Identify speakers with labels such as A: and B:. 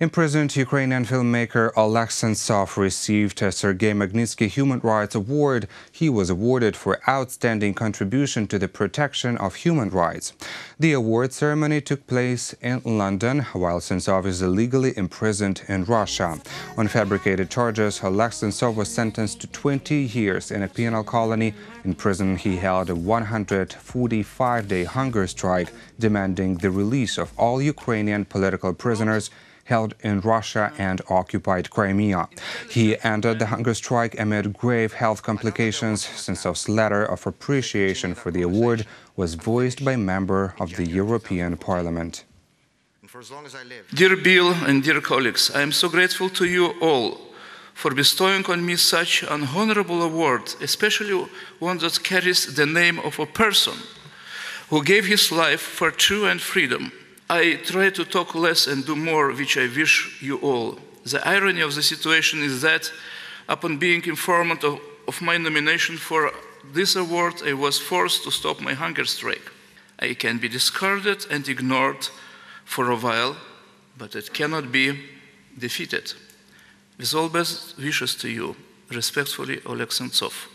A: Imprisoned Ukrainian filmmaker Oleg Sentsov received a Sergei Magnitsky Human Rights Award. He was awarded for outstanding contribution to the protection of human rights. The award ceremony took place in London, while Sentsov is illegally imprisoned in Russia. On fabricated charges, Oleg Sentsov was sentenced to 20 years in a penal colony. In prison, he held a 145-day hunger strike demanding the release of all Ukrainian political prisoners held in Russia and occupied Crimea. He ended the hunger strike amid grave health complications. Sentsov's letter of appreciation for the award was voiced by member of the European Parliament.
B: Dear Bill and dear colleagues, I am so grateful to you all for bestowing on me such an honorable award, especially one that carries the name of a person who gave his life for truth and freedom. I try to talk less and do more, which I wish you all. The irony of the situation is that upon being informed of, of my nomination for this award, I was forced to stop my hunger strike. I can be discarded and ignored for a while, but it cannot be defeated. With all best wishes to you, respectfully, Oleg Sentsov.